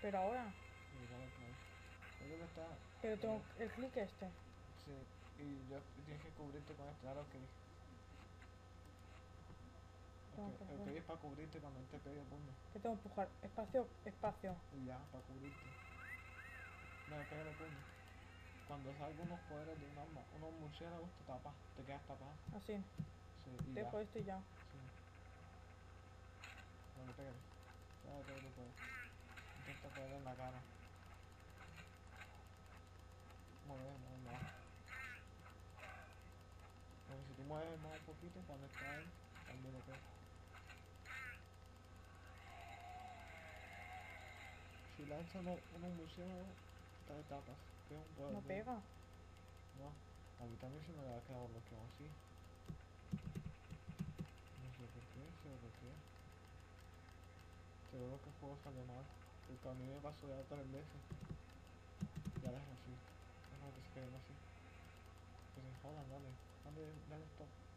Pero ahora. Que está. Pero tengo el clic este. Sí, y ya tienes que cubrirte con esto, ahora ok. Tengo Ok, es para cubrirte cuando él te pegue el puño. Que tengo que empujar. Espacio, espacio. Y ya, para cubrirte. No, pega el puño. Cuando salgan unos poderes de un arma, unos murciélagos te tapas, te quedas tapado. Así. Sí, y ya. Dejo esto y ya. Pegarle en la cara. Mueve, mueve más. Bueno, si tú mueves más un poquito, cuando está él, también lo pega. Si lanza unos, unos murciélagos, te tapas. Es un poder No pega. No, a mí también se me ha quedado bloqueado así. No sé por qué, sé por qué. Seguro que el juego sale mal. Porque a mí me pasó ya tres veces. Ya déjalo así. Déjalo que se queden así. Que se jodan, dale. Dale, dale stop.